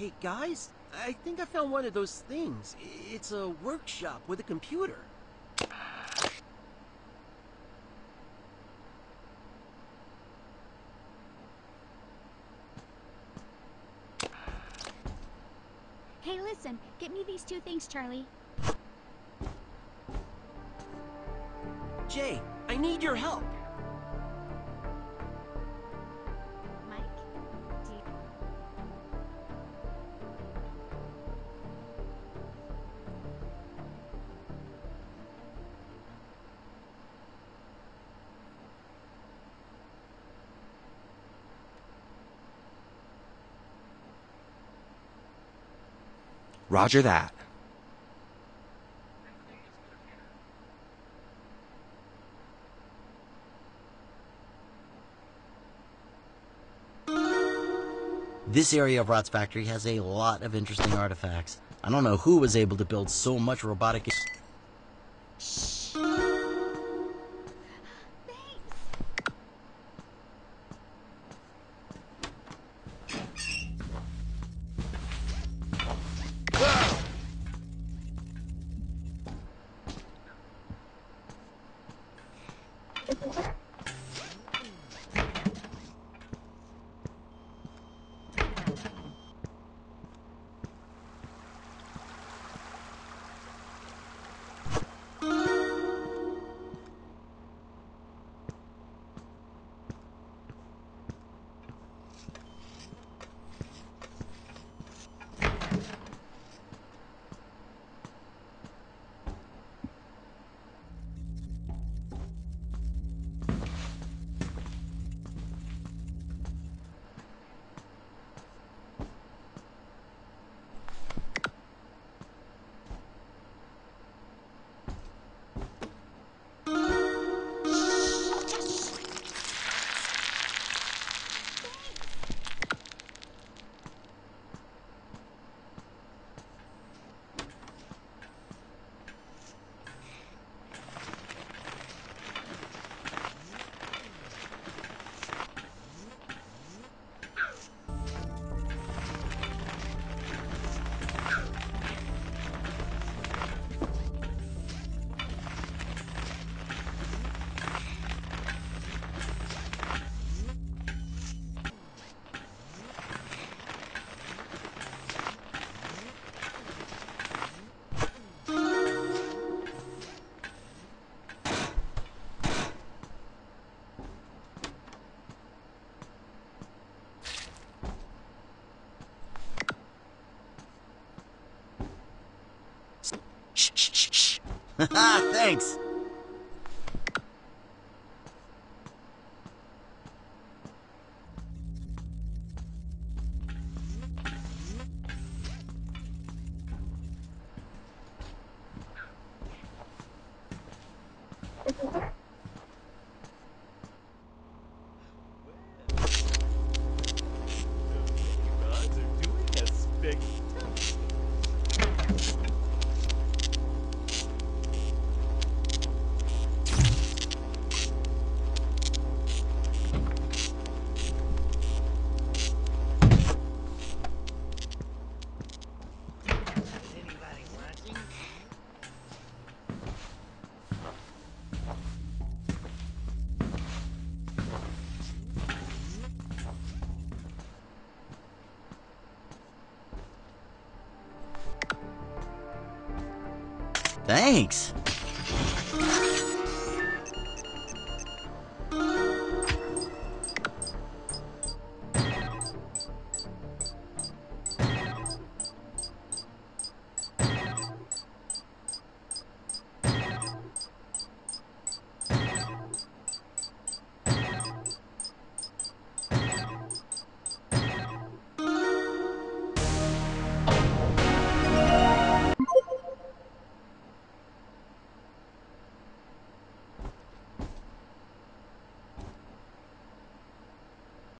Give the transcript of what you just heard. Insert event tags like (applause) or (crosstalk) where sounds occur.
Hey guys, I think I found one of those things. It's a workshop with a computer. Hey, listen, get me these two things, Charlie. Jay, I need your help. Roger that. This area of Rod's factory has a lot of interesting artifacts. I don't know who was able to build so much robotic. Shh, shh, shh, shh. (laughs) Thanks. Thanks.